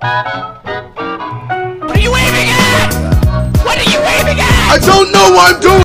What are you waving at? What are you waving at? I don't know what I'm doing!